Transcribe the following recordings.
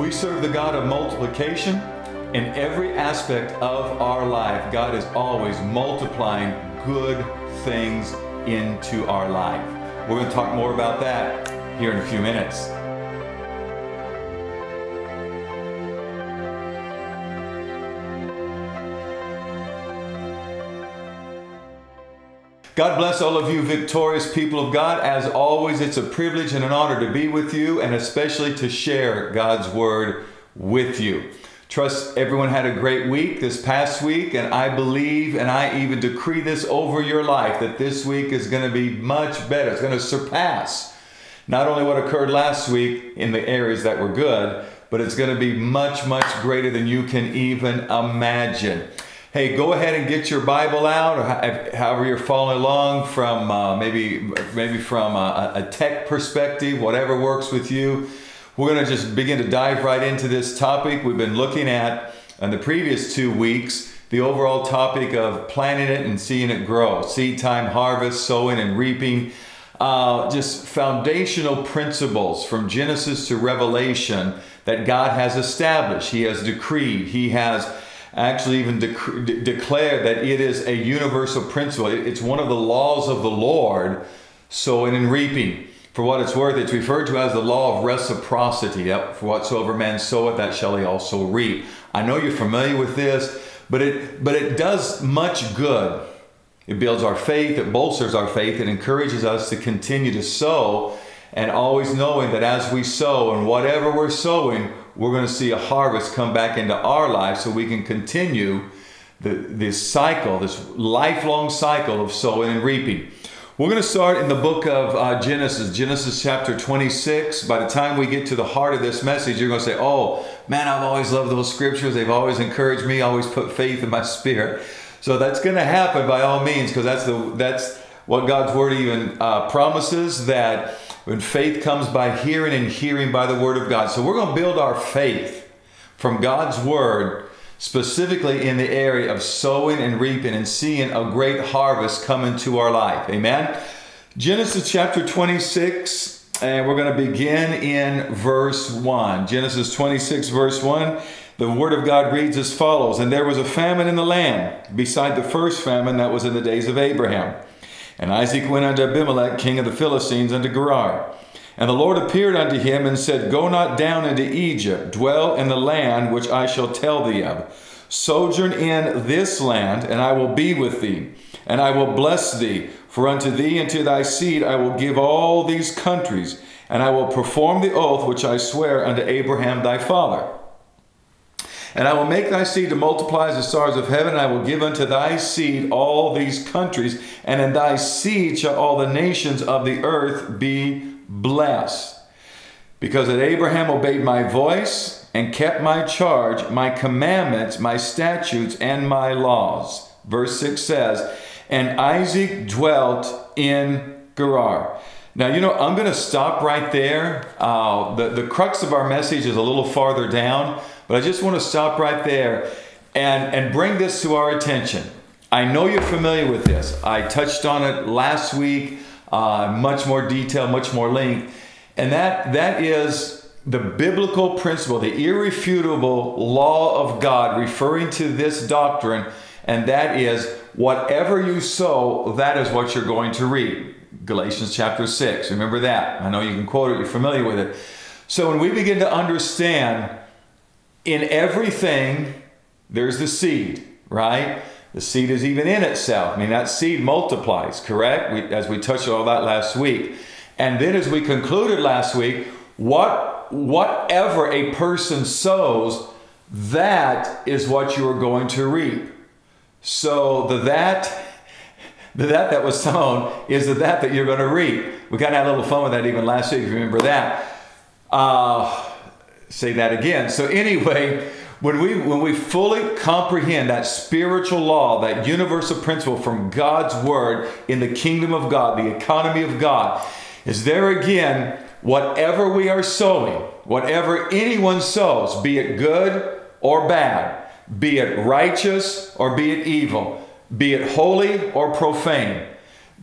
We serve the God of multiplication in every aspect of our life. God is always multiplying good things into our life. We're going to talk more about that here in a few minutes. God bless all of you victorious people of God. As always, it's a privilege and an honor to be with you and especially to share God's word with you. Trust everyone had a great week this past week, and I believe and I even decree this over your life that this week is going to be much better. It's going to surpass not only what occurred last week in the areas that were good, but it's going to be much, much greater than you can even imagine. Hey, go ahead and get your Bible out, or however you're following along from uh, maybe maybe from a, a tech perspective, whatever works with you. We're going to just begin to dive right into this topic. We've been looking at in the previous two weeks the overall topic of planting it and seeing it grow, seed time, harvest, sowing and reaping. Uh, just foundational principles from Genesis to Revelation that God has established. He has decreed. He has actually even de- declared that it is a universal principle. It's one of the laws of the Lord, sowing and reaping. For what it's worth, it's referred to as the law of reciprocity. For whatsoever man soweth, that shall he also reap. I know you're familiar with this, but it but it does much good. It builds our faith, it bolsters our faith, it encourages us to continue to sow, and always knowing that as we sow and whatever we're sowing, we're going to see a harvest come back into our life so we can continue the, this cycle, this lifelong cycle of sowing and reaping. We're going to start in the book of uh, Genesis, Genesis chapter 26. By the time we get to the heart of this message, you're going to say, Oh, man, I've always loved those scriptures. They've always encouraged me, always put faith in my spirit. So that's going to happen by all means because that's, the, that's what God's word even uh, promises that when faith comes by hearing and hearing by the word of God. So we're going to build our faith from God's word specifically in the area of sowing and reaping and seeing a great harvest come into our life. Amen. Genesis chapter 26, and we're going to begin in verse 1. Genesis 26, verse 1. The word of God reads as follows And there was a famine in the land, beside the first famine that was in the days of Abraham. And Isaac went unto Abimelech, king of the Philistines, unto Gerar. And the Lord appeared unto him and said, Go not down into Egypt, dwell in the land which I shall tell thee of. Sojourn in this land, and I will be with thee, and I will bless thee. For unto thee and to thy seed I will give all these countries, and I will perform the oath which I swear unto Abraham thy father. And I will make thy seed to multiply as the stars of heaven, and I will give unto thy seed all these countries, and in thy seed shall all the nations of the earth be blessed. Because that Abraham obeyed my voice and kept my charge, my commandments, my statutes, and my laws. Verse 6 says, And Isaac dwelt in Gerar. Now, you know, I'm going to stop right there. Uh, the, the crux of our message is a little farther down. But I just want to stop right there and, and bring this to our attention. I know you're familiar with this. I touched on it last week, uh, much more detail, much more length. And that, that is the biblical principle, the irrefutable law of God referring to this doctrine, and that is whatever you sow, that is what you're going to reap. Galatians chapter 6. Remember that. I know you can quote it, you're familiar with it. So when we begin to understand in everything, there's the seed, right? The seed is even in itself. I mean, that seed multiplies, correct? We, as we touched on all that last week. And then, as we concluded last week, what, whatever a person sows, that is what you are going to reap. So the that the that that was sown is the that that you're going to reap. We kind of had a little fun with that even last week. If you remember that. Uh, say that again. So anyway, when we when we fully comprehend that spiritual law, that universal principle from God's word in the kingdom of God, the economy of God, is there again whatever we are sowing, whatever anyone sows, be it good or bad, be it righteous or be it evil, be it holy or profane,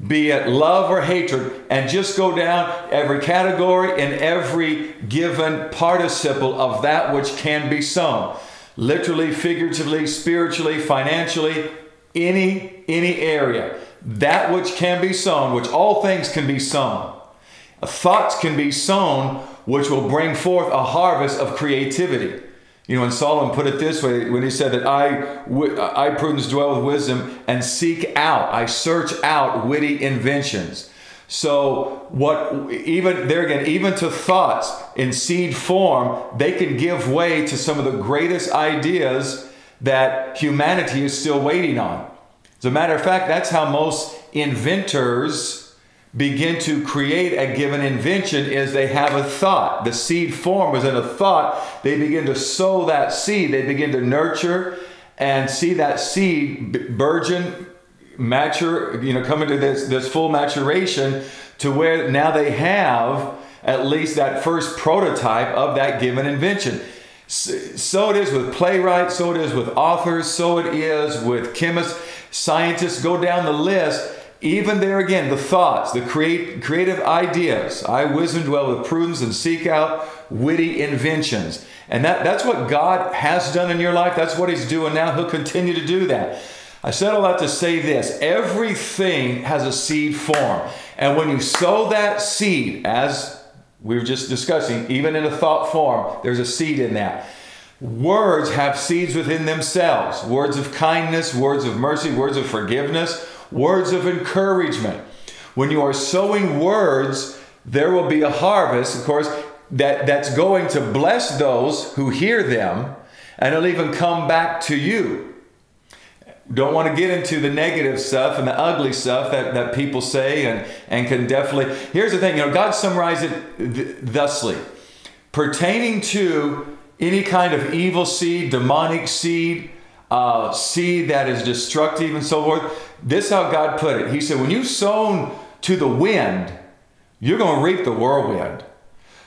be it love or hatred, and just go down every category in every given participle of that which can be sown. Literally, figuratively, spiritually, financially, any any area. That which can be sown, which all things can be sown. Thoughts can be sown, which will bring forth a harvest of creativity. You know, and Solomon put it this way when he said that I, I prudence dwell with wisdom and seek out, I search out witty inventions. So what even there again, even to thoughts in seed form, they can give way to some of the greatest ideas that humanity is still waiting on. As a matter of fact, that's how most inventors begin to create a given invention is they have a thought. The seed form was in a thought. They begin to sow that seed. They begin to nurture and see that seed burgeon, mature, you know, coming to this, this full maturation to where now they have at least that first prototype of that given invention. So it is with playwrights, so it is with authors, so it is with chemists, scientists. Go down the list even there again, the thoughts, the create, creative ideas. I wisdom dwell with prudence and seek out witty inventions. And that, that's what God has done in your life. That's what He's doing now. He'll continue to do that. I said all that to say this everything has a seed form. And when you sow that seed, as we were just discussing, even in a thought form, there's a seed in that. Words have seeds within themselves words of kindness, words of mercy, words of forgiveness words of encouragement. When you are sowing words, there will be a harvest, of course, that, that's going to bless those who hear them, and it'll even come back to you. Don't want to get into the negative stuff and the ugly stuff that, that people say and, and can definitely. Here's the thing you know, God summarized it th- thusly pertaining to any kind of evil seed, demonic seed, uh, seed that is destructive and so forth. This is how God put it. He said, when you sown to the wind, you're going to reap the whirlwind.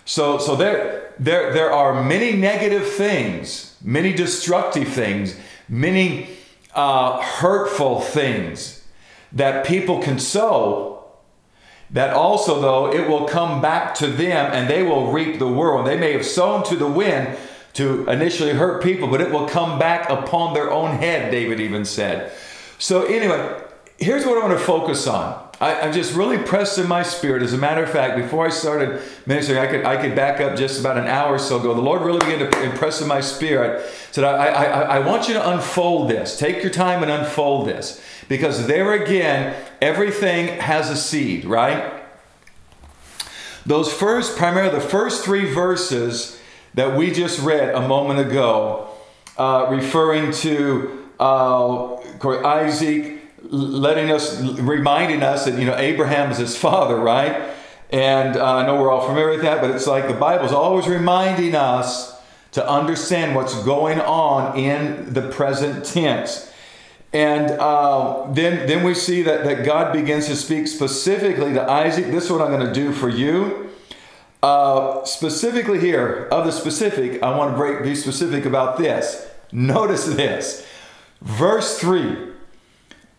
So, so there, there, there are many negative things, many destructive things, many uh, hurtful things that people can sow. That also, though, it will come back to them and they will reap the whirlwind. They may have sown to the wind, to initially hurt people, but it will come back upon their own head, David even said. So, anyway, here's what I want to focus on. I, I just really pressed in my spirit. As a matter of fact, before I started ministering, I could I could back up just about an hour or so ago. The Lord really began to impress in my spirit. Said, I, I, I want you to unfold this. Take your time and unfold this. Because there again, everything has a seed, right? Those first, primarily the first three verses that we just read a moment ago, uh, referring to uh, Isaac letting us, reminding us that, you know, Abraham is his father, right? And uh, I know we're all familiar with that, but it's like the Bible's always reminding us to understand what's going on in the present tense. And uh, then, then we see that, that God begins to speak specifically to Isaac. This is what I'm going to do for you. Uh, specifically here, of the specific, I want to break, be specific about this. Notice this. Verse 3.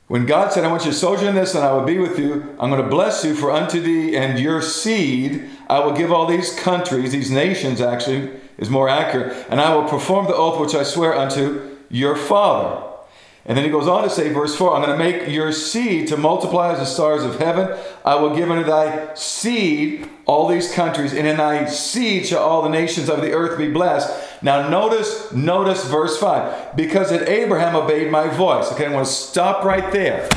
When God said, I want you to sojourn this and I will be with you, I'm going to bless you, for unto thee and your seed I will give all these countries, these nations actually is more accurate, and I will perform the oath which I swear unto your father. And then he goes on to say, verse 4 I'm going to make your seed to multiply as the stars of heaven. I will give unto thy seed all these countries, and in thy seed shall all the nations of the earth be blessed. Now, notice, notice verse 5. Because that Abraham obeyed my voice. Okay, I want to stop right there.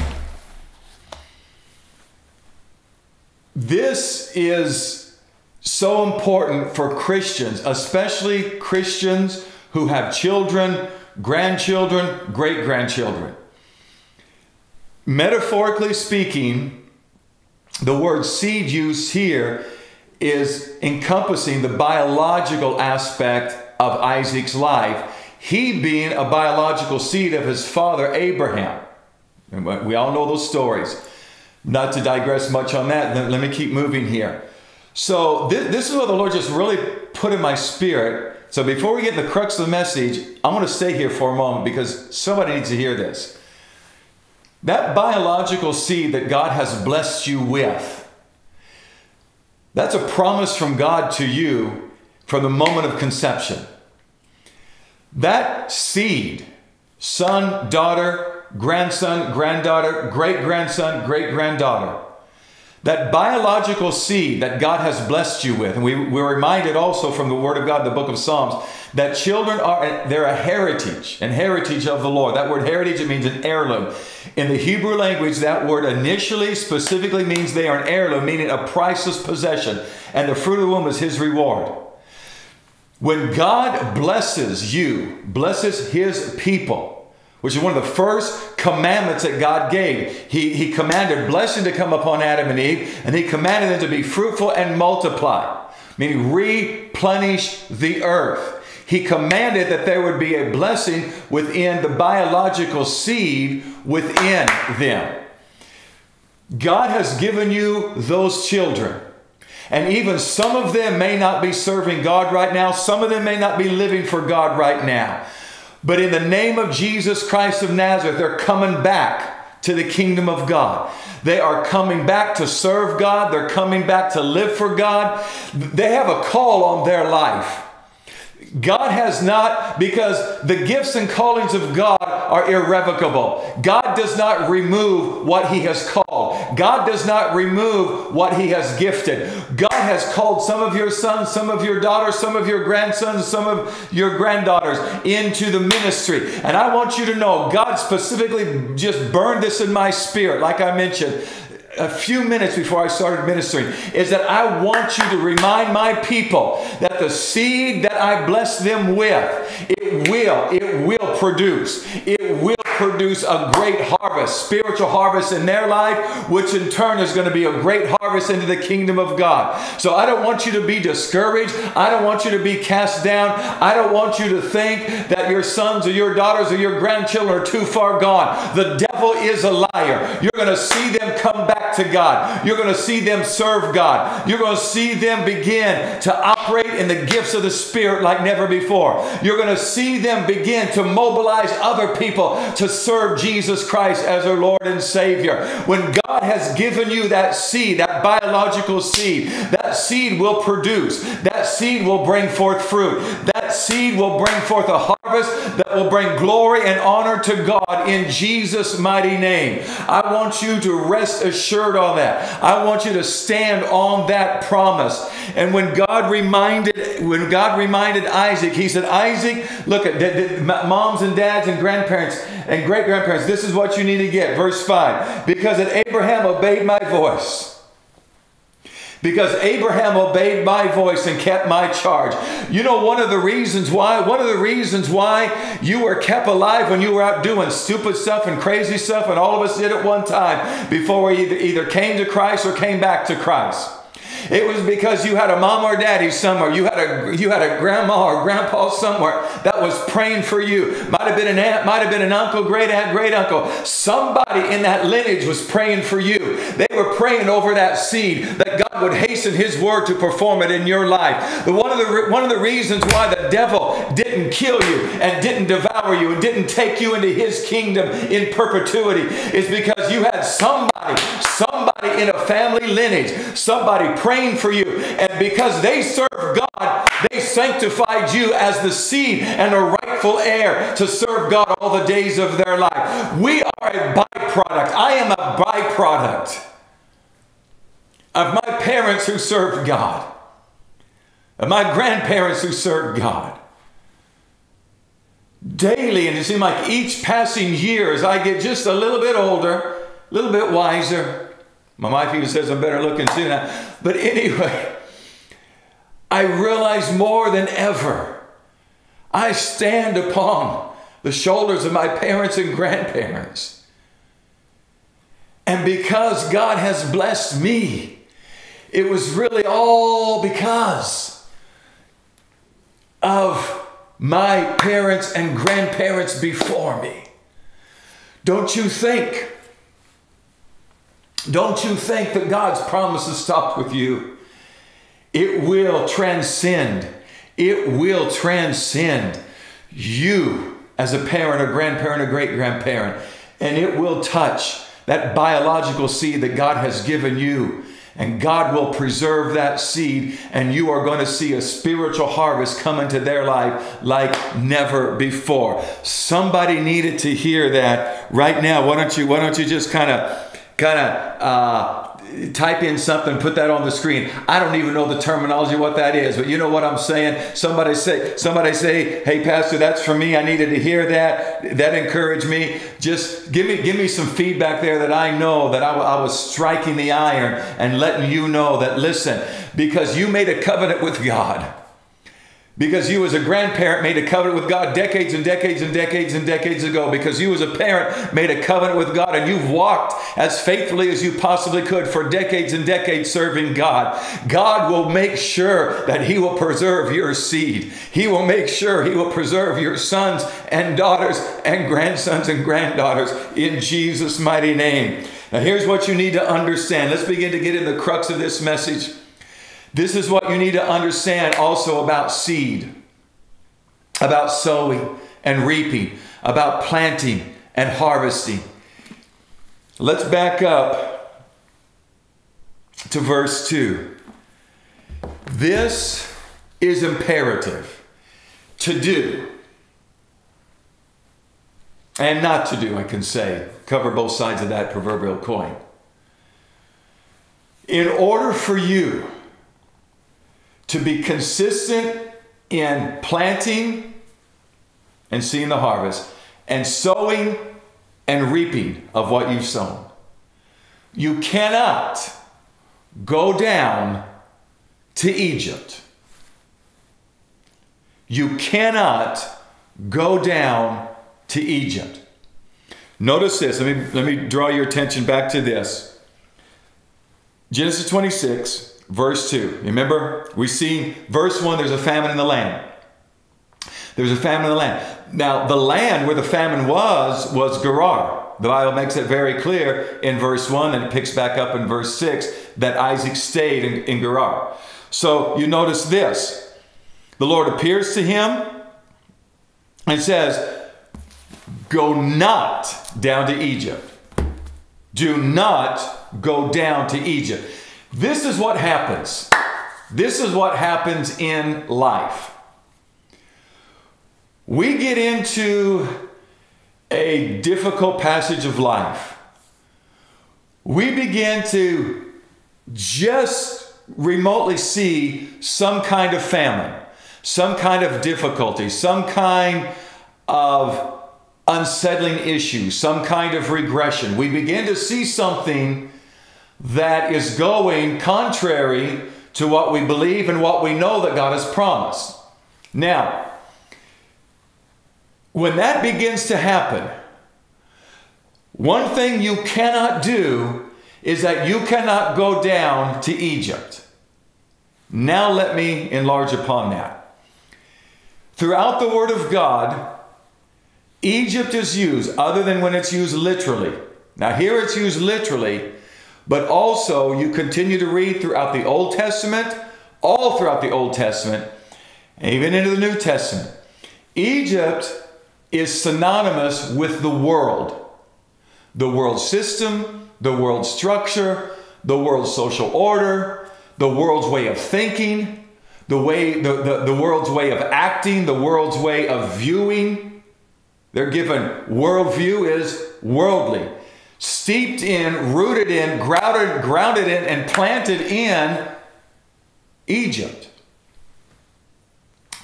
This is so important for Christians, especially Christians who have children grandchildren, great grandchildren. Metaphorically speaking, the word seed used here is encompassing the biological aspect of Isaac's life, he being a biological seed of his father Abraham. We all know those stories. Not to digress much on that, let me keep moving here. So, this, this is what the Lord just really put in my spirit so before we get to the crux of the message, I'm going to stay here for a moment because somebody needs to hear this. That biological seed that God has blessed you with, that's a promise from God to you from the moment of conception. That seed, son, daughter, grandson, granddaughter, great grandson, great granddaughter, that biological seed that God has blessed you with, and we, we're reminded also from the Word of God, the book of Psalms, that children are they're a heritage, an heritage of the Lord. That word heritage it means an heirloom. In the Hebrew language, that word initially specifically means they are an heirloom, meaning a priceless possession, and the fruit of the womb is His reward. When God blesses you, blesses His people, which is one of the first commandments that God gave. He, he commanded blessing to come upon Adam and Eve, and He commanded them to be fruitful and multiply, meaning replenish the earth. He commanded that there would be a blessing within the biological seed within them. God has given you those children. And even some of them may not be serving God right now. Some of them may not be living for God right now. But in the name of Jesus Christ of Nazareth, they're coming back to the kingdom of God. They are coming back to serve God. They're coming back to live for God. They have a call on their life. God has not, because the gifts and callings of God are irrevocable. God does not remove what He has called. God does not remove what He has gifted. God has called some of your sons, some of your daughters, some of your grandsons, some of your granddaughters into the ministry. And I want you to know, God specifically just burned this in my spirit, like I mentioned a few minutes before I started ministering is that I want you to remind my people that the seed that I bless them with, will, it will produce. It will produce a great harvest, spiritual harvest in their life, which in turn is going to be a great harvest into the kingdom of God. So I don't want you to be discouraged. I don't want you to be cast down. I don't want you to think that your sons or your daughters or your grandchildren are too far gone. The devil is a liar. You're going to see them come back to God. You're going to see them serve God. You're going to see them begin to operate in the gifts of the Spirit like never before. You're going to see them begin to mobilize other people to serve Jesus Christ as our Lord and Savior. When God has given you that seed, that biological seed, that seed will produce. That seed will bring forth fruit. That seed will bring forth a harvest that will bring glory and honor to God in Jesus' mighty name. I want you to rest assured on that. I want you to stand on that promise. And when God reminded, when God reminded Isaac, he said, Isaac, look at moms and dads and grandparents and great grandparents, this is what you need to get. Verse 5 Because that Abraham obeyed my voice. Because Abraham obeyed my voice and kept my charge. You know, one of the reasons why, one of the reasons why you were kept alive when you were out doing stupid stuff and crazy stuff, and all of us did at one time before we either, came to Christ or came back to Christ. It was because you had a mom or daddy somewhere. You had a you had a grandma or grandpa somewhere that was praying for you. Might have been an aunt, might have been an uncle, great aunt, great uncle. Somebody in that lineage was praying for you. They were praying over that seed that God would hasten His word to perform it in your life. One of the one of the reasons why the devil didn't kill you and didn't devour you and didn't take you into His kingdom in perpetuity is because you had somebody, somebody in a family lineage, somebody praying for you. And because they serve God, they sanctified you as the seed and a rightful heir to serve God all the days of their life. We are a byproduct. I am a byproduct of my parents who served God, of my grandparents who served God. Daily, and it seems like each passing year, as I get just a little bit older, a little bit wiser, my wife even says I'm better looking soon. But anyway, I realize more than ever, I stand upon the shoulders of my parents and grandparents. And because God has blessed me, it was really all because of my parents and grandparents before me. Don't you think don't you think that God's promises stop with you? It will transcend. It will transcend you as a parent, a grandparent, a great grandparent. and it will touch that biological seed that God has given you. And God will preserve that seed, and you are going to see a spiritual harvest come into their life like never before. Somebody needed to hear that right now. Why don't you? Why don't you just kind of, kind of uh, type in something, put that on the screen. I don't even know the terminology what that is, but you know what I'm saying. Somebody say, somebody say, "Hey, Pastor, that's for me. I needed to hear that. That encouraged me." Just give me give me some feedback there that I know that I, I was striking the iron and letting you know that listen, because you made a covenant with God. Because you, as a grandparent, made a covenant with God decades and decades and decades and decades ago. Because you, as a parent, made a covenant with God and you've walked as faithfully as you possibly could for decades and decades serving God. God will make sure that He will preserve your seed. He will make sure He will preserve your sons and daughters and grandsons and granddaughters in Jesus' mighty name. Now, here's what you need to understand. Let's begin to get in the crux of this message. This is what you need to understand also about seed, about sowing and reaping, about planting and harvesting. Let's back up to verse 2. This is imperative to do and not to do, I can say. Cover both sides of that proverbial coin. In order for you to be consistent in planting and seeing the harvest and sowing and reaping of what you've sown. You cannot go down to Egypt. You cannot go down to Egypt. Notice this. Let me, let me draw your attention back to this. Genesis 26 verse 2. Remember, we see verse 1 there's a famine in the land. There's a famine in the land. Now, the land where the famine was was Gerar. The Bible makes it very clear in verse 1 and it picks back up in verse 6 that Isaac stayed in, in Gerar. So you notice this. The Lord appears to him and says, Go not down to Egypt. Do not go down to Egypt. This is what happens. This is what happens in life. We get into a difficult passage of life. We begin to just remotely see some kind of famine, some kind of difficulty, some kind of unsettling issue, some kind of regression. We begin to see something that is going contrary to what we believe and what we know that God has promised. Now, when that begins to happen, one thing you cannot do is that you cannot go down to Egypt. Now, let me enlarge upon that. Throughout the Word of God, Egypt is used, other than when it's used literally. Now, here it's used literally but also, you continue to read throughout the Old Testament, all throughout the Old Testament, even into the New Testament. Egypt is synonymous with the world the world system, the world structure, the world's social order, the world's way of thinking, the way the, the, the world's way of acting, the world's way of viewing. They're given worldview is worldly steeped in, rooted in, grounded, grounded in, and planted in Egypt.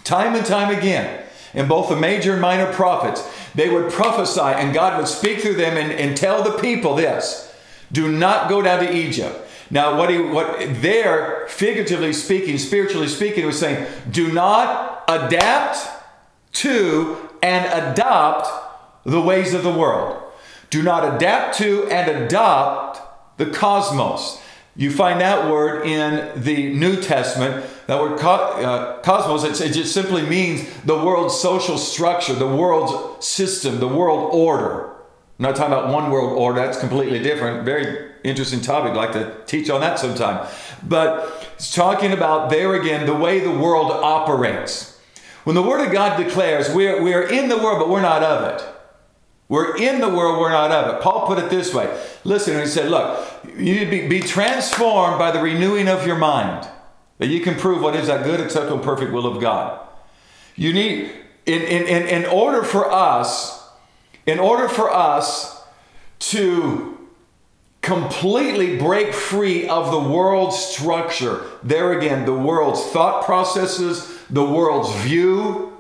Time and time again, in both the major and minor prophets, they would prophesy and God would speak through them and, and tell the people this do not go down to Egypt. Now, what he what there, figuratively speaking, spiritually speaking, was saying, do not adapt to and adopt the ways of the world. Do not adapt to and adopt the cosmos. You find that word in the New Testament. That word uh, cosmos, it, it just simply means the world's social structure, the world's system, the world order. I'm not talking about one world order, that's completely different. Very interesting topic. I'd like to teach on that sometime. But it's talking about there again the way the world operates. When the Word of God declares we're, we're in the world, but we're not of it. We're in the world, we're not of it. Paul put it this way. Listen, he said, Look, you be, be transformed by the renewing of your mind, that you can prove what is that good, acceptable, perfect will of God. You need, in, in, in, in order for us, in order for us to completely break free of the world's structure, there again, the world's thought processes, the world's view,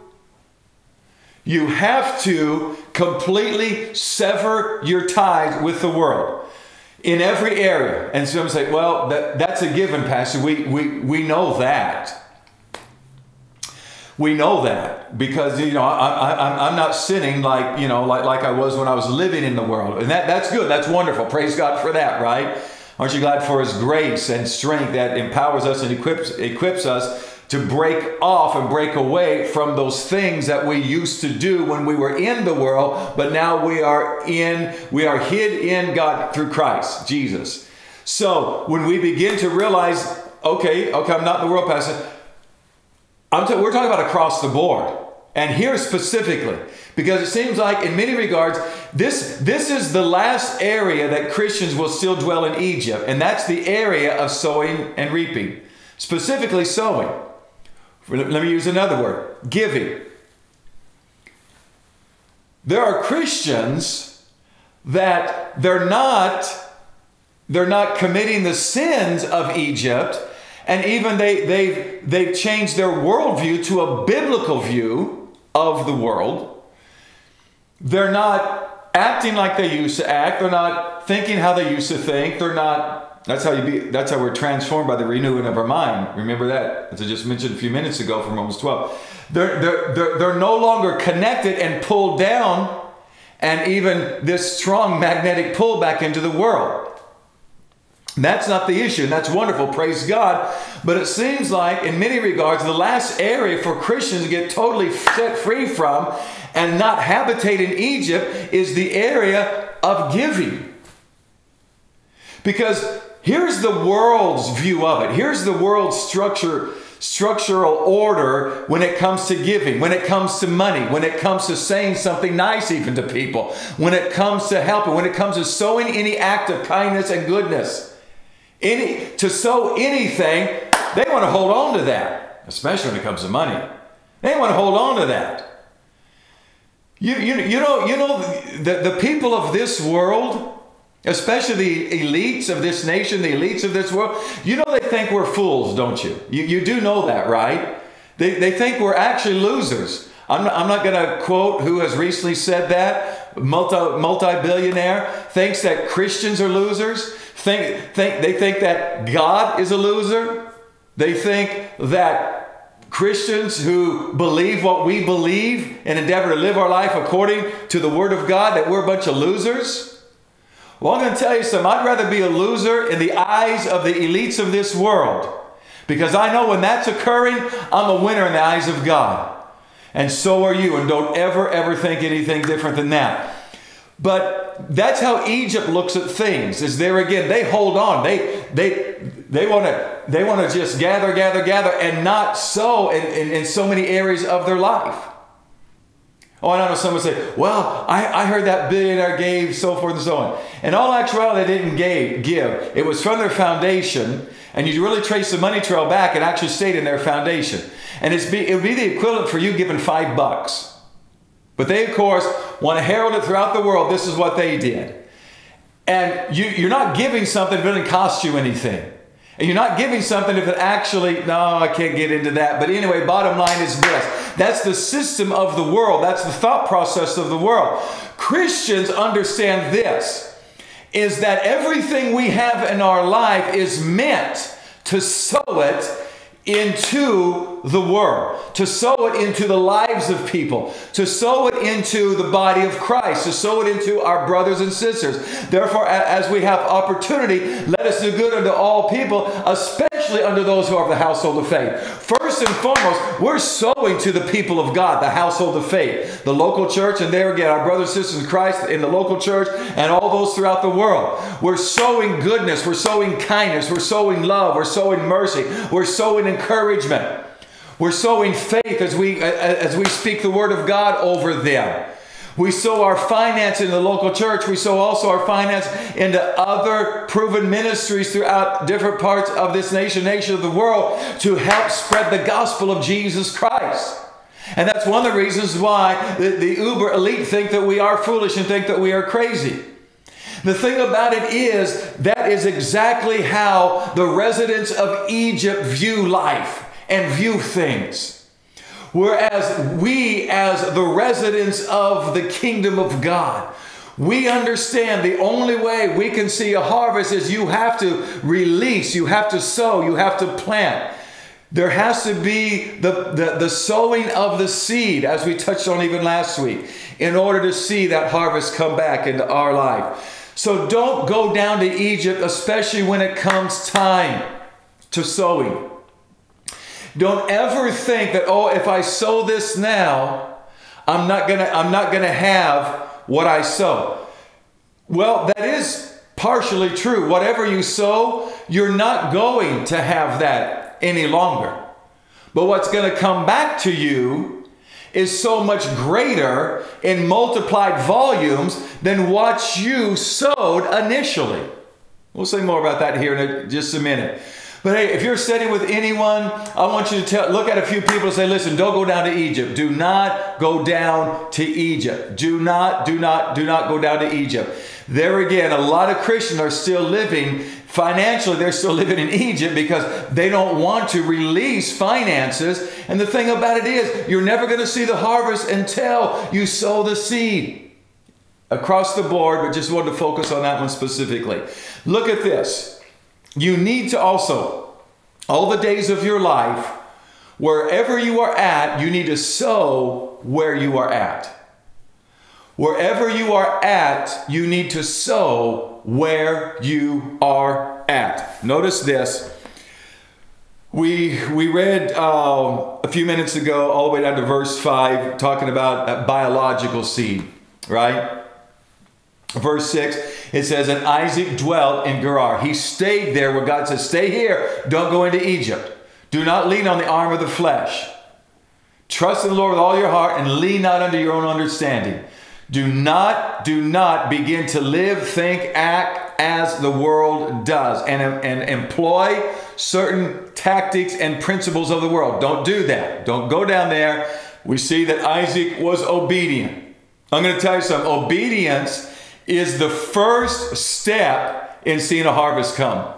you have to completely sever your ties with the world in every area. And some say, well, that, that's a given, Pastor. We, we, we know that. We know that because you know I, I, I'm not sinning like you know like, like I was when I was living in the world, and that, that's good. That's wonderful. Praise God for that, right? Aren't you glad for His grace and strength that empowers us and equips equips us to break off and break away from those things that we used to do when we were in the world, but now we are in, we are hid in God through Christ, Jesus. So when we begin to realize, okay, okay, I'm not in the world, Pastor. I'm t- we're talking about across the board. And here specifically, because it seems like in many regards, this, this is the last area that Christians will still dwell in Egypt, and that's the area of sowing and reaping, specifically sowing. Let me use another word giving. There are Christians that they're not they're not committing the sins of Egypt, and even they, they've, they've changed their worldview to a biblical view of the world. They're not acting like they used to act. They're not thinking how they used to think. They're not that's how you be. That's how we're transformed by the renewing of our mind. Remember that, as I just mentioned a few minutes ago from Romans 12. They're, they're, they're, they're no longer connected and pulled down, and even this strong magnetic pull back into the world. That's not the issue, and that's wonderful. Praise God. But it seems like, in many regards, the last area for Christians to get totally set free from and not habitate in Egypt is the area of giving. Because Here's the world's view of it. Here's the world's structure, structural order when it comes to giving, when it comes to money, when it comes to saying something nice even to people, when it comes to helping, when it comes to sowing any act of kindness and goodness. Any to sow anything, they want to hold on to that, especially when it comes to money. They want to hold on to that. You, you, you know, you know the, the people of this world, especially the elites of this nation, the elites of this world, you know they think we're fools, don't you? You, you do know that, right? They, they think we're actually losers. I'm not, I'm not going to quote who has recently said that. Multi, multi-billionaire thinks that Christians are losers. Think, think, they think that God is a loser. They think that Christians who believe what we believe and endeavor to live our life according to the Word of God, that we're a bunch of losers. Well, I'm going to tell you something. I'd rather be a loser in the eyes of the elites of this world because I know when that's occurring, I'm a winner in the eyes of God. And so are you. And don't ever, ever think anything different than that. But that's how Egypt looks at things. Is there again? They hold on. They they they want to they want to just gather, gather, gather, and not sow in, in, in so many areas of their life. Oh, and I know someone would say, well, I, I heard that billionaire gave, so forth and so on. In all actuality, they didn't gave, give. It was from their foundation, and you really trace the money trail back, it actually stayed in their foundation. And it's be, it would be the equivalent for you giving five bucks. But they, of course, want to herald it throughout the world. This is what they did. And you, you're not giving something that doesn't cost you anything. You're not giving something if it actually, no, I can't get into that. But anyway, bottom line is this that's the system of the world, that's the thought process of the world. Christians understand this is that everything we have in our life is meant to sow it into the world, to sow it into the lives of people, to sow it into the body of Christ, to sow it into our brothers and sisters. Therefore, as we have opportunity, let us do good unto all people, especially unto those who are of the household of faith. First and foremost, we're sowing to the people of God, the household of faith, the local church, and there again, our brothers and sisters in Christ in the local church, and all those throughout the world. We're sowing goodness, we're sowing kindness, we're sowing love, we're sowing mercy, we're sowing encouragement. We're sowing faith as we, as we speak the word of God over them. We sow our finance in the local church. We sow also our finance into other proven ministries throughout different parts of this nation, nation of the world to help spread the gospel of Jesus Christ. And that's one of the reasons why the, the uber elite think that we are foolish and think that we are crazy. The thing about it is, that is exactly how the residents of Egypt view life and view things. Whereas we, as the residents of the kingdom of God, we understand the only way we can see a harvest is you have to release, you have to sow, you have to plant. There has to be the, the, the, sowing of the seed, as we touched on even last week, in order to see that harvest come back into our life. So don't go down to Egypt, especially when it comes time to sowing. Don't ever think that, oh, if I sow this now, I'm not gonna, I'm not gonna have what I sow. Well, that is partially true. Whatever you sow, you're not going to have that any longer. But what's to come back to you is so much greater in multiplied volumes than what you sowed initially. We'll say more about that here in just a minute. But hey, if you're sitting with anyone, I want you to tell, look at a few people and say, listen, don't go down to Egypt. Do not go down to Egypt. Do not, do not, do not go down to Egypt. There again, a lot of Christians are still living financially, they're still living in Egypt because they don't want to release finances. And the thing about it is, you're never going to see the harvest until you sow the seed across the board, but just wanted to focus on that one specifically. Look at this. You need to also, all the days of your life, wherever you are at, you need to sow where you are at. Wherever you are at, you need to sow where you are at. Notice this. We, we read uh, a few minutes ago, all the way down to verse 5, talking about that biological seed, right? Verse 6, it says, And Isaac dwelt in Gerar. He stayed there where God says, Stay here, don't go into Egypt. Do not lean on the arm of the flesh. Trust in the Lord with all your heart and lean not unto your own understanding. Do not, do not begin to live, think, act as the world does and, and employ certain tactics and principles of the world. Don't do that. Don't go down there. We see that Isaac was obedient. I'm going to tell you something. Obedience is the first step in seeing a harvest come.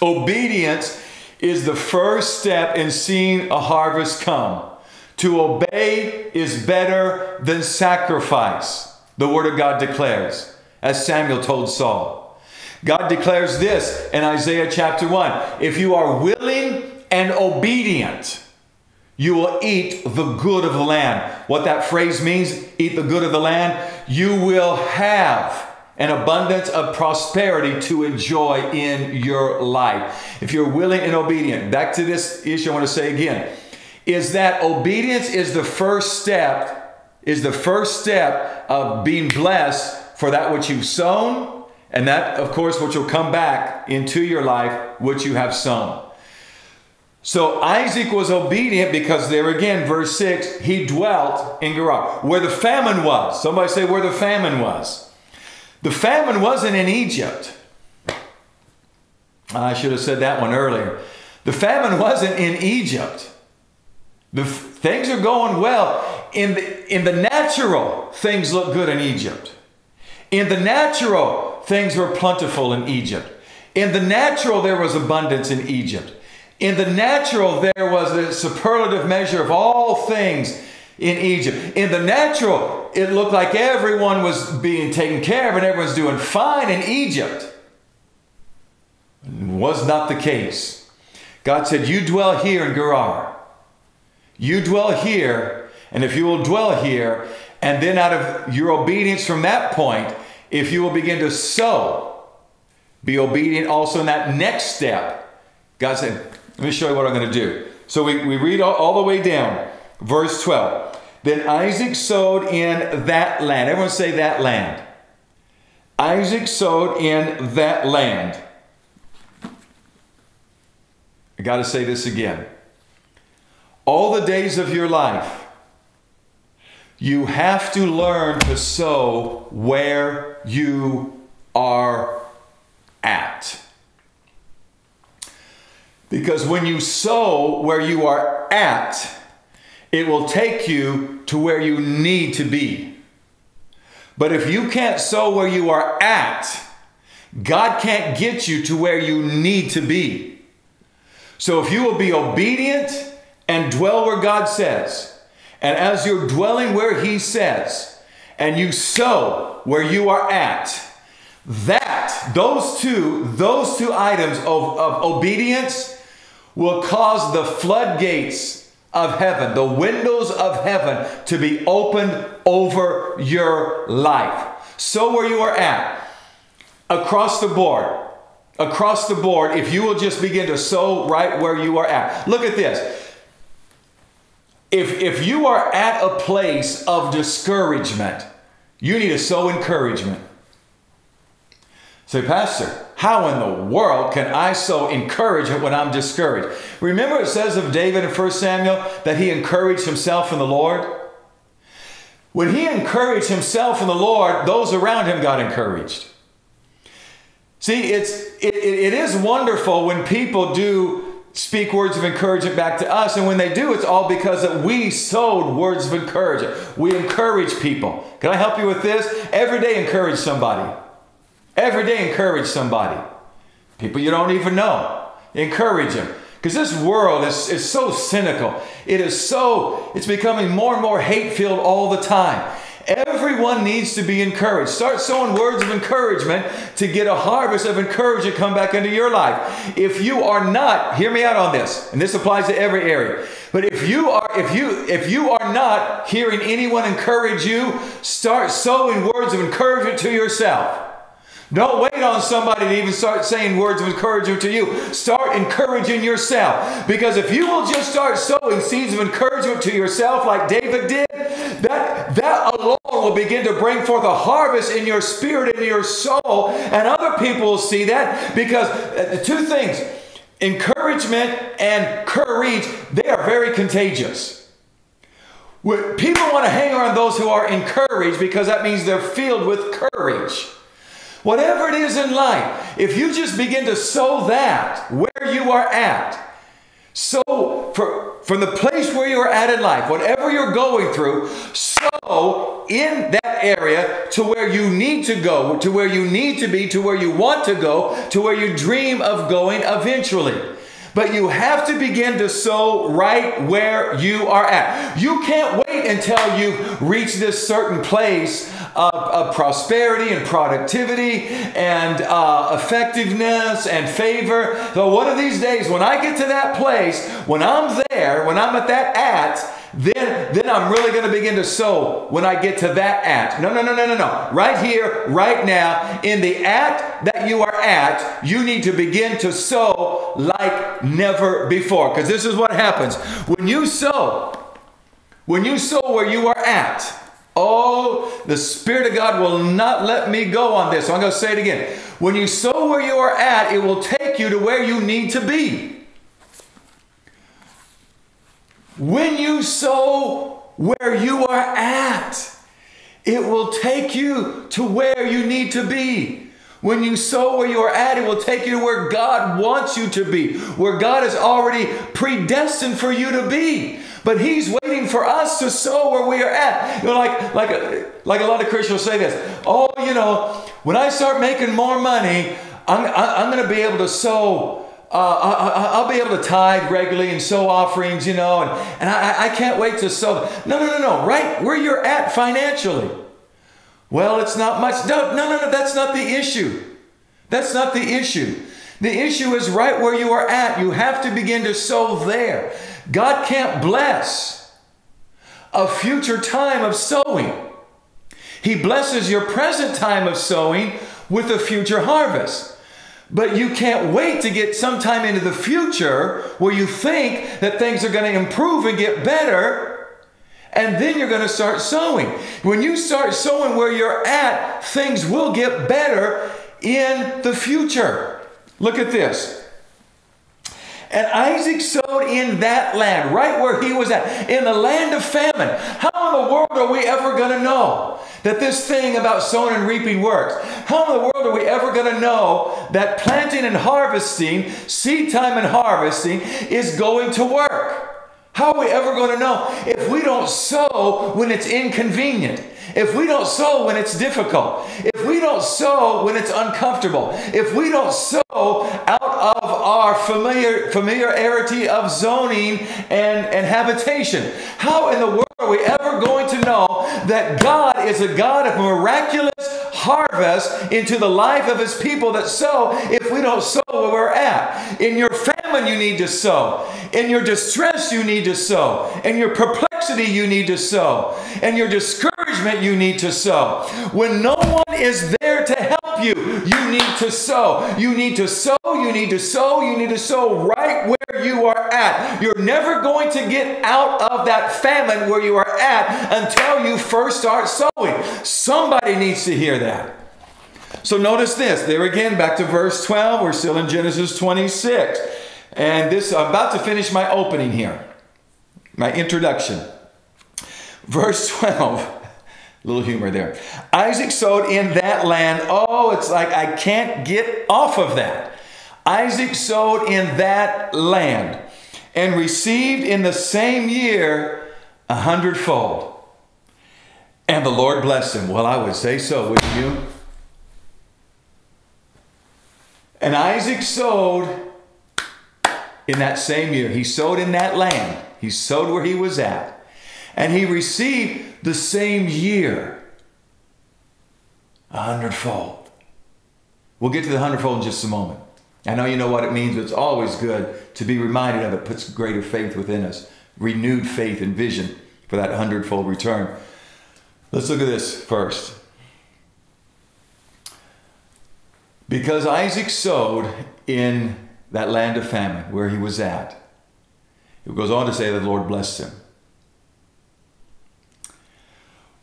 Obedience is the first step in seeing a harvest come. To obey is better than sacrifice, the Word of God declares, as Samuel told Saul. God declares this in Isaiah chapter 1 If you are willing and obedient, you will eat the good of the land. What that phrase means, eat the good of the land, you will have an abundance of prosperity to enjoy in your life. If you're willing and obedient, back to this issue, I want to say again, is that obedience is the first step, is the first step of being blessed for that which you've sown, and that, of course, which will come back into your life, which you have sown. So Isaac was obedient because there again, verse 6, he dwelt in Gerar, where the famine was. Somebody say where the famine was. The famine wasn't in Egypt. I should have said that one earlier. The famine wasn't in Egypt. The things are going well. In the, in the natural, things look good in Egypt. In the natural, things were plentiful in Egypt. In the natural, there was abundance in Egypt. In the natural, there was a superlative measure of all things in Egypt. In the natural, it looked like everyone was being taken care of and everyone's doing fine in Egypt. It was not the case. God said, You dwell here in Gerar. You dwell here, and if you will dwell here, and then out of your obedience from that point, if you will begin to sow, be obedient also in that next step. God said, let me show you what I'm going to do. So we, we read all, all the way down, verse 12. Then Isaac sowed in that land. Everyone say that land. Isaac sowed in that land. I got to say this again. All the days of your life, You have to learn to sow where you are at. Because when you sow where you are at, it will take you to where you need to be. But if you can't sow where you are at, God can't get you to where you need to be. So if you will be obedient and dwell where God says, and as you're dwelling where He says, and you sow where you are at, that, those two, those two items of, of obedience will cause the floodgates of heaven, the windows of heaven to be opened over your life. So where you are at, across the board, across the board, if you will just begin to sow right where you are at. Look at this. If, if you are at a place of discouragement, you need to sow encouragement. Say, Pastor, how in the world can I sow encouragement when I'm discouraged? Remember it says of David in 1 Samuel that he encouraged himself in the Lord? When he encouraged himself in the Lord, those around him got encouraged. See, it's, it, it is wonderful when people do speak words of encouragement back to us. And when they do, it's all because that we sowed words of encouragement. We encourage people. Can I help you with this? Every day, encourage somebody. Every day, encourage somebody. People you don't even know. Encourage them. Because this world is, is so cynical. It is so, it's becoming more and more hate filled all the time. Everyone needs to be encouraged. Start sowing words of encouragement to get a harvest of encouragement come back into your life. If you are not, hear me out on this, and this applies to every area. But if you are, if you, if you are not hearing anyone encourage you, start sowing words of encouragement to yourself. Don't wait on somebody to even start saying words of encouragement to you. Start encouraging yourself. Because if you will just start sowing seeds of encouragement to yourself like David did, that, that alone will begin to bring forth a harvest in your spirit and your soul. And other people will see that because uh, the two things, encouragement and courage, they are very contagious. People want to hang around those who are encouraged because that means they're filled with courage. Whatever it is in life, if you just begin to sow that where you are at, sow for, from the place where you are at in life, whatever you're going through, sow in that area to where you need to go, to where you need to be, to where you want to go, to where you dream of going eventually. But you have to begin to sow right where you are at. You can't wait until you've reached this certain place of, prosperity and productivity and uh, effectiveness and favor. So one of these days, when I get to that place, when I'm there, when I'm at that at, then, then I'm really going to begin to sow when I get to that at. No, no, no, no, no, no. Right here, right now, in the at that you are at, you need to begin to sow like never before. Because this is what happens. When you sow, when you sow where you are at, oh, the Spirit of God will not let me go on this. So I'm going to say it again. When you sow where you are at, it will take you to where you need to be. When you sow where you are at, it will take you to where you need to be. When you sow where you are at, it will take you to where God wants you to be, where God has already predestined for you to be. But He's waiting for us to sow where we are at. You know, like like like a lot of Christians say this. Oh, you know, when I start making more money, I'm I'm going to be able to sow uh, I, will be able to tithe regularly and sow offerings, you know, and, and I, I can't wait to sow. No, no, no, no, right where you're at financially. Well, it's not much. No, no, no, no, that's not the issue. That's not the issue. The issue is right where you are at. You have to begin to sow there. God can't bless a future time of sowing. He blesses your present time of sowing with a future harvest. But you can't wait to get sometime into the future where you think that things are going to improve and get better. And then you're going to start sowing. When you start sowing where you're at, things will get better in the future. Look at this. And Isaac sowed in that land, right where he was at, in the land of famine. How in the world are we ever going to know that this thing about sowing and reaping works? How in the world are we ever going to know that planting and harvesting, seed time and harvesting, is going to work? How are we ever going to know if we don't sow when it's inconvenient? If we don't sow when it's difficult, if we don't sow when it's uncomfortable, if we don't sow out of our familiar, familiarity of zoning and, and habitation, how in the world are we ever going to know that God is a God of miraculous harvest into the life of his people that sow if we don't sow where we're at? In your famine, you need to sow. In your distress, you need to sow. In your perplexity, you need to sow. In your discouragement, you need to sow. When no one is there to help you, you need to sow. You need to sow, you need to sow, you need to sow right where you are at. You're never going to get out of that famine where you are at until you first start sowing. Somebody needs to hear that. So notice this. There again, back to verse 12. We're still in Genesis 26. And this, I'm about to finish my opening here, my introduction. Verse 12. Little humor there. Isaac sowed in that land. Oh, it's like I can't get off of that. Isaac sowed in that land and received in the same year a hundredfold. And the Lord blessed him. Well, I would say so, wouldn't you? And Isaac sowed in that same year. He sowed in that land. He sowed where he was at. And he received the same year a hundredfold. We'll get to the hundredfold in just a moment. I know you know what it means, but it's always good to be reminded of it. Puts greater faith within us, renewed faith and vision for that hundredfold return. Let's look at this first. Because Isaac sowed in that land of famine where he was at, it goes on to say that the Lord blessed him.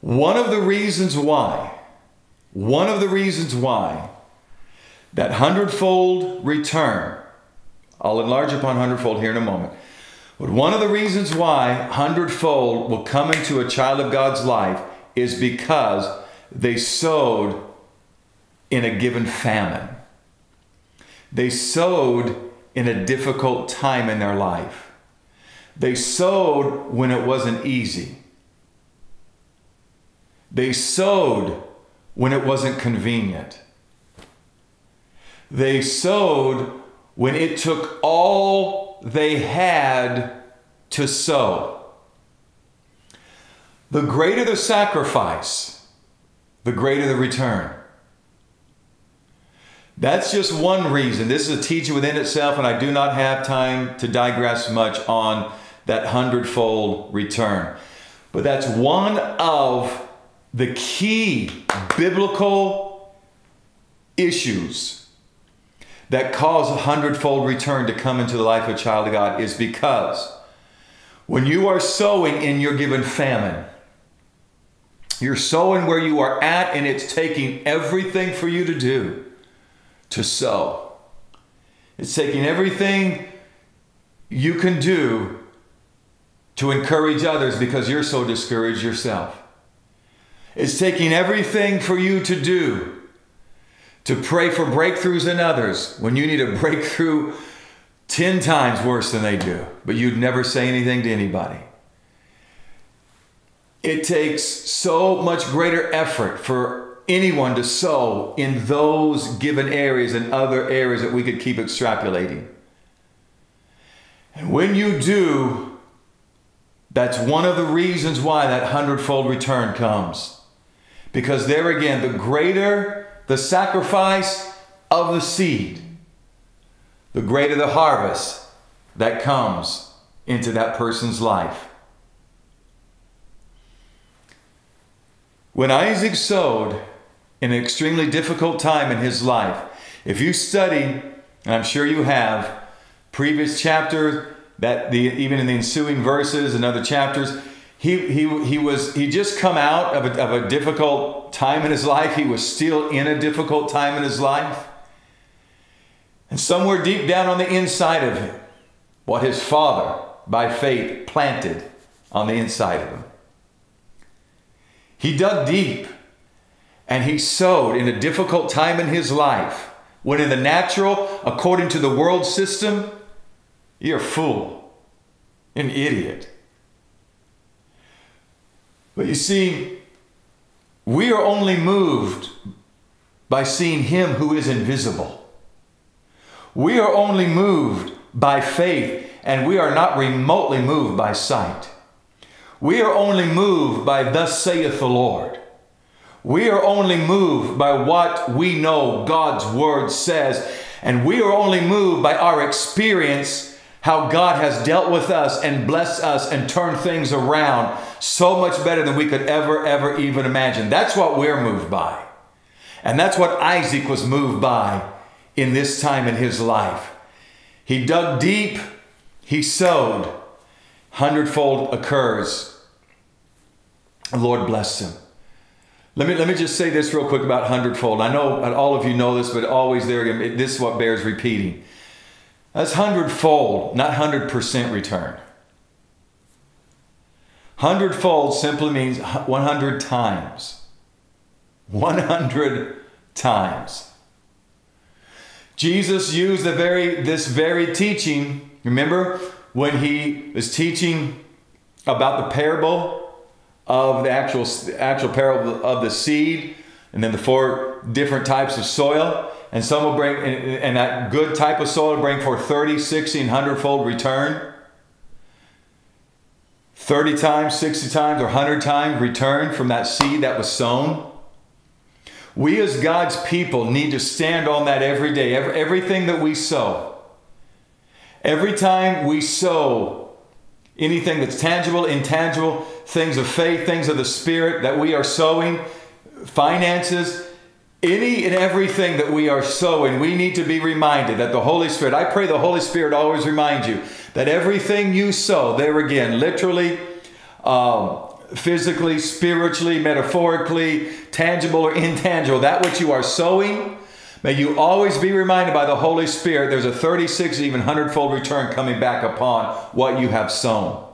One of the reasons why, one of the reasons why that hundredfold return, I'll enlarge upon hundredfold here in a moment, but one of the reasons why hundredfold will come into a child of God's life is because they sowed in a given famine. They sowed in a difficult time in their life. They sowed when it wasn't easy. They sowed when it wasn't convenient. They sowed when it took all they had to sow. The greater the sacrifice, the greater the return. That's just one reason. This is a teaching within itself, and I do not have time to digress much on that hundredfold return. But that's one of the key biblical issues that cause a hundredfold return to come into the life of a child of God is because when you are sowing in your given famine, you're sowing where you are at, and it's taking everything for you to do to sow. It's taking everything you can do to encourage others because you're so discouraged yourself. It's taking everything for you to do to pray for breakthroughs in others when you need a breakthrough 10 times worse than they do, but you'd never say anything to anybody. It takes so much greater effort for anyone to sow in those given areas and other areas that we could keep extrapolating. And when you do, that's one of the reasons why that hundredfold return comes. Because there again, the greater the sacrifice of the seed, the greater the harvest that comes into that person's life. When Isaac sowed in an extremely difficult time in his life, if you study, and I'm sure you have, previous chapter, that the even in the ensuing verses and other chapters, he, he, he was he just come out of a, of a difficult time in his life. He was still in a difficult time in his life. And somewhere deep down on the inside of him, what his father, by faith, planted on the inside of him He dug deep and he sowed in a difficult time in his life. When in the natural, according to the world system, you're a fool, an idiot. But you see, we are only moved by seeing him who is invisible. We are only moved by faith, and we are not remotely moved by sight. We are only moved by, Thus saith the Lord. We are only moved by what we know God's Word says, and we are only moved by our experience, how God has dealt with us and blessed us and turned things around so much better than we could ever, ever even imagine. That's what we're moved by. And that's what Isaac was moved by in this time in his life. He dug deep, he sowed, hundredfold occurs. The Lord blessed him. Let me, let me just say this real quick about hundredfold. I know all of you know this, but always there again, this is what bears repeating. That's hundredfold, not hundred percent return. Hundredfold simply means 100 times. 100 times. Jesus used the very, this very teaching. Remember when he was teaching about the parable of the actual, actual parable of the seed and then the four different types of soil? And some will bring, and that good type of soil will bring for 30, 60, and 100 fold return. 30 times, 60 times, or 100 times return from that seed that was sown. We as God's people need to stand on that every day. Every, everything that we sow, every time we sow anything that's tangible, intangible, things of faith, things of the Spirit that we are sowing, finances, any and everything that we are sowing, we need to be reminded that the Holy Spirit, I pray the Holy Spirit always remind you that everything you sow, there again, literally, um, physically, spiritually, metaphorically, tangible or intangible, that which you are sowing, may you always be reminded by the Holy Spirit there's a 36, even 100 fold return coming back upon what you have sown.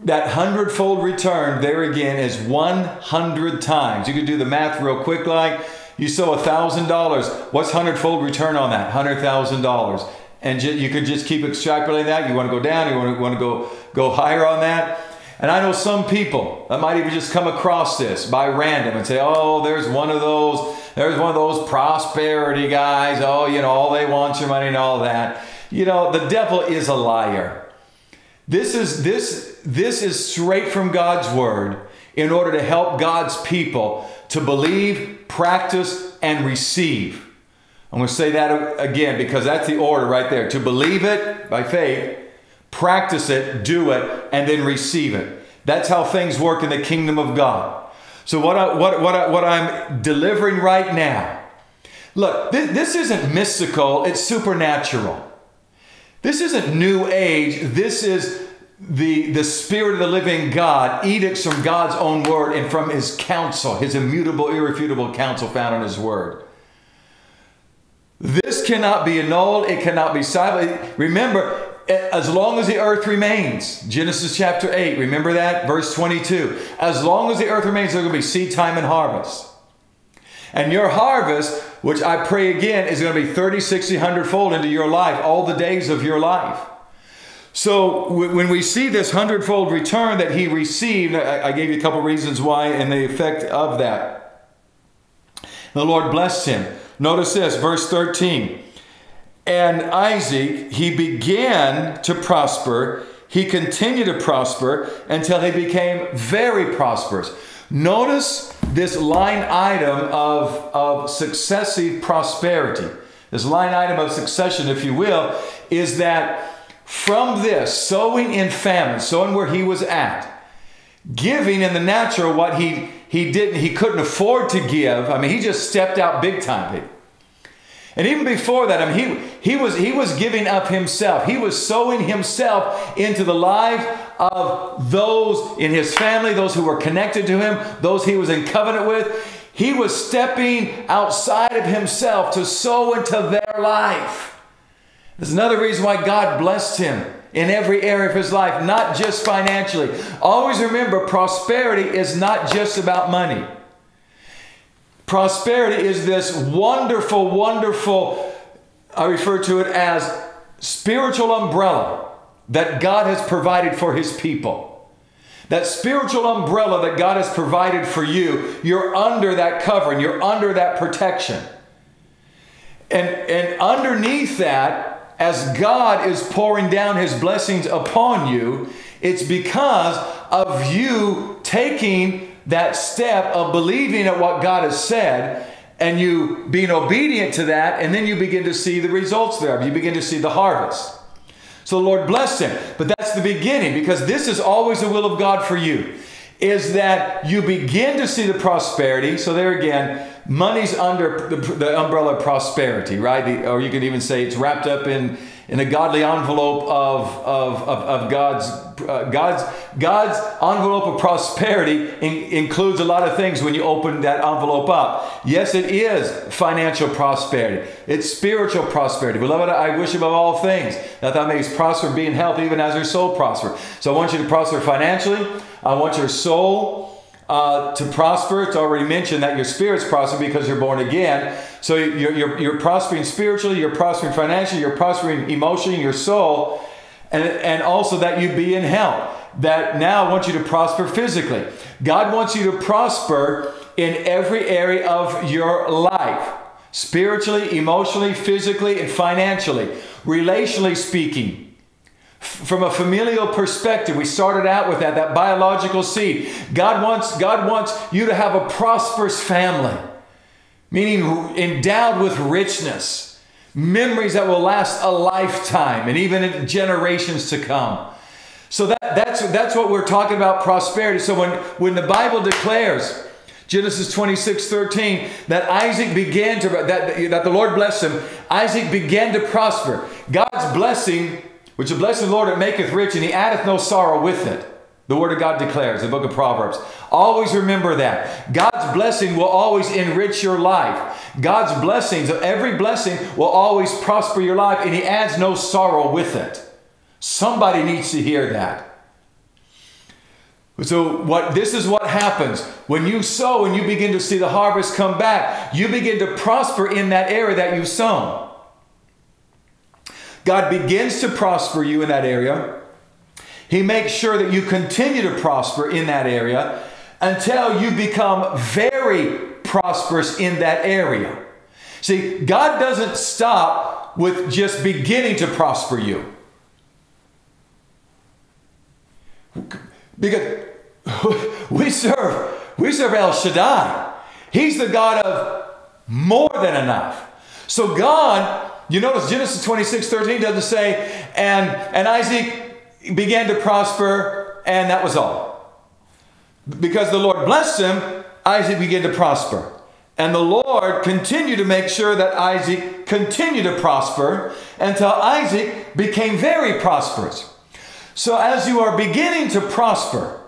That hundredfold return there again is 100 times. You could do the math real quick like you sow $1,000. What's hundredfold return on that? $100,000 and ju- you could just keep extrapolating that. You want to go down, you want to, want to go go higher on that. And I know some people that might even just come across this by random and say, "Oh, there's one of those. There's one of those prosperity guys. Oh, you know, all they want your money and all that." You know, the devil is a liar. This is this this is straight from God's word in order to help God's people to believe, practice, and receive. I'm going to say that again because that's the order right there. To believe it by faith, practice it, do it, and then receive it. That's how things work in the kingdom of God. So what I, what what I, what I'm delivering right now. Look, this, this isn't mystical, it's supernatural. This isn't new age. This is the, the Spirit of the living God, edicts from God's own word and from His counsel, His immutable, irrefutable counsel found in His word. This cannot be annulled. It cannot be silent. Remember, as long as the earth remains, Genesis chapter 8, remember that? Verse 22. As long as the earth remains, going to be seed time and harvest. And your harvest, which I pray again, is going to be 30, 60, 100 fold into your life, all the days of your life. So when we see this hundredfold return that he received, I gave you a couple reasons why and the effect of that. The Lord blessed him. Notice this, verse 13. And Isaac, he began to prosper. He continued to prosper until he became very prosperous. Notice this line item of, of successive prosperity. This line item of succession, if you will, is that from this, sowing in famine, sowing where he was at, giving in the natural what he, he didn't, he couldn't afford to give. I mean, he just stepped out big time. And even before that, I mean, he, he, was, he was giving up himself. He was sowing himself into the life of those in his family, those who were connected to him, those he was in covenant with. He was stepping outside of himself to sow into their life. There's another reason why God blessed him in every area of his life, not just financially. Always remember, prosperity is not just about money. Prosperity is this wonderful, wonderful, I refer to it as spiritual umbrella that God has provided for his people. That spiritual umbrella that God has provided for you, you're under that covering, you're under that protection. And, and underneath that, as God is pouring down his blessings upon you, it's because of you taking that step of believing at what God has said and you being obedient to that, and then you begin to see the results thereof. You begin to see the harvest. So the Lord blessed him. But that's the beginning because this is always the will of God for you. Is that you begin to see the prosperity. So there again, money's under the, the umbrella of prosperity, right? The, or you could even say it's wrapped up in in a godly envelope of, of, of, of God's, uh, God's, God's envelope of prosperity in, includes a lot of things when you open that envelope up. Yes, it is financial prosperity. It's spiritual prosperity. Beloved, I wish above all things that thou mayest prosper, be in health, even as your soul prosper. So I want you to prosper financially. I want your soul uh, to prosper. It's already mentioned that your spirit's prosper because you're born again. So you're, you're, you're prospering spiritually, you're prospering financially, you're prospering emotionally, your soul, and, and also that you be in health. That now I want you to prosper physically. God wants you to prosper in every area of your life spiritually, emotionally, physically, and financially, relationally speaking from a familial perspective we started out with that that biological seed god wants god wants you to have a prosperous family meaning endowed with richness memories that will last a lifetime and even generations to come so that, that's that's what we're talking about prosperity so when when the bible declares Genesis 26, 13, that Isaac began to, that, that the Lord blessed him. Isaac began to prosper. God's blessing which the blessed Lord it maketh rich, and he addeth no sorrow with it. The Word of God declares, the book of Proverbs. Always remember that. God's blessing will always enrich your life. God's blessings, every blessing will always prosper your life, and He adds no sorrow with it. Somebody needs to hear that. So what this is what happens when you sow and you begin to see the harvest come back, you begin to prosper in that area that you've sown. God begins to prosper you in that area. He makes sure that you continue to prosper in that area until you become very prosperous in that area. See, God doesn't stop with just beginning to prosper you. Because we serve we serve El Shaddai. He's the God of more than enough. So God you notice Genesis 26 13 doesn't say, and, and Isaac began to prosper, and that was all. Because the Lord blessed him, Isaac began to prosper. And the Lord continued to make sure that Isaac continued to prosper until Isaac became very prosperous. So, as you are beginning to prosper,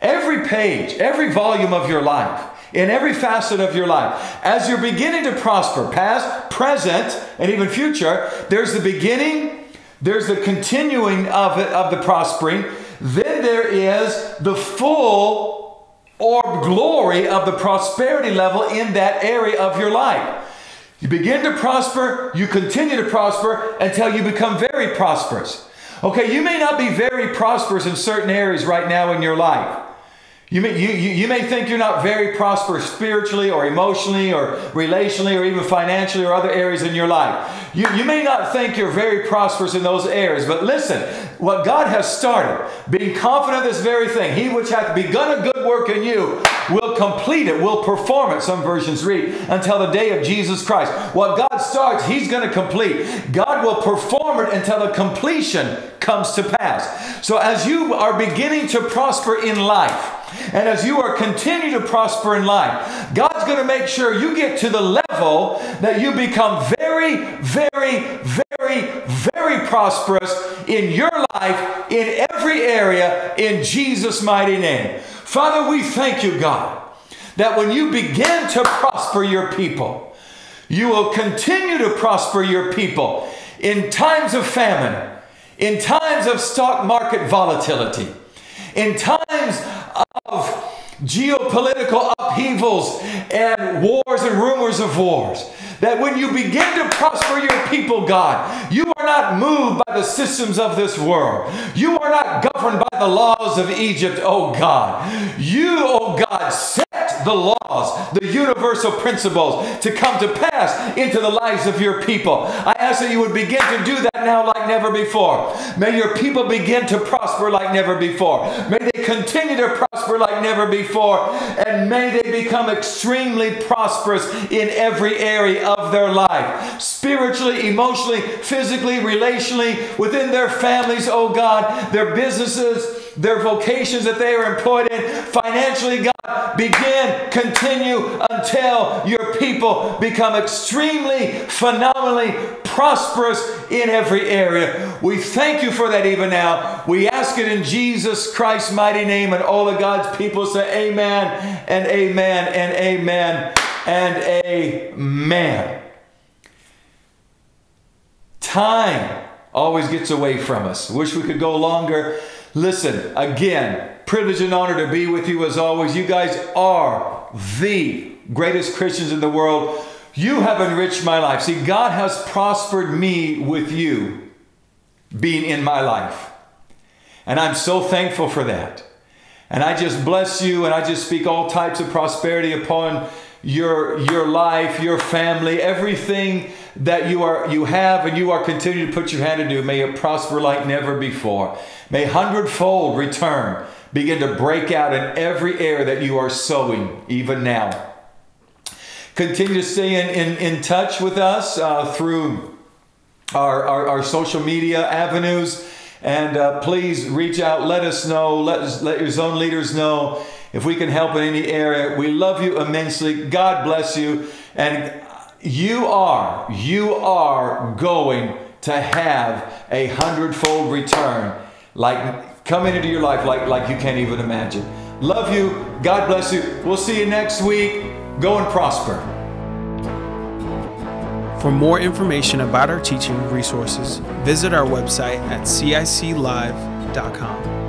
every page, every volume of your life, in every facet of your life. As you're beginning to prosper, past, present, and even future, there's the beginning, there's the continuing of it, of the prospering, then there is the full or glory of the prosperity level in that area of your life. You begin to prosper, you continue to prosper until you become very prosperous. Okay, you may not be very prosperous in certain areas right now in your life. You may, you, you, may think you're not very prosperous spiritually or emotionally or relationally or even financially or other areas in your life. You, you may not think you're very prosperous in those areas, but listen, what God has started, being confident of this very thing, He which hath begun a good work in you will complete it, will perform it, some versions read, until the day of Jesus Christ. What God starts, He's going to complete. God will perform it until the completion comes to pass. So as you are beginning to prosper in life, and as you are continue to prosper in life, God's going to make sure you get to the level that you become very, very, very, very prosperous in your life in every area in Jesus' mighty name. Father, we thank you, God, that when you begin to prosper your people, you will continue to prosper your people in times of famine, in times of stock market volatility, in times of geopolitical upheavals and wars and rumors of wars. That when you begin to prosper your people, God, you are not moved by the systems of this world. You are not governed by the laws of Egypt, oh God. You, oh God, the laws, the universal principles to come to pass into the lives of your people. I ask that you would begin to do that now like never before. May your people begin to prosper like never before. May they continue to prosper like never before. And may they become extremely prosperous in every area of their life spiritually, emotionally, physically, relationally, within their families, oh God, their businesses their vocations that they are employed in, financially, God, begin, continue until your people become extremely, phenomenally prosperous in every area. We thank you for that even now. We ask it in Jesus Christ's mighty name, and all of God's people say, Amen and Amen and Amen and Amen. Time always gets away from us. Wish we could go longer. Listen, again, privilege and honor to be with you as always. You guys are the greatest Christians in the world. You have enriched my life. See, God has prospered me with you being in my life. And I'm so thankful for that. And I just bless you and I just speak all types of prosperity upon your your life, your family, everything that you are you have and you are continuing to put your hand to do, may it prosper like never before. May hundredfold return begin to break out in every area that you are sowing even now. Continue to stay in, in, in touch with us uh, through our, our, our, social media avenues. And uh, please reach out, let us know, let, us, let your zone leaders know if we can help in any area. We love you immensely. God bless you. And you are, you are going to have a hundredfold return, like coming into your life like, like you can't even imagine. Love you. God bless you. We'll see you next week. Go and prosper. For more information about our teaching resources, visit our website at ciclive.com.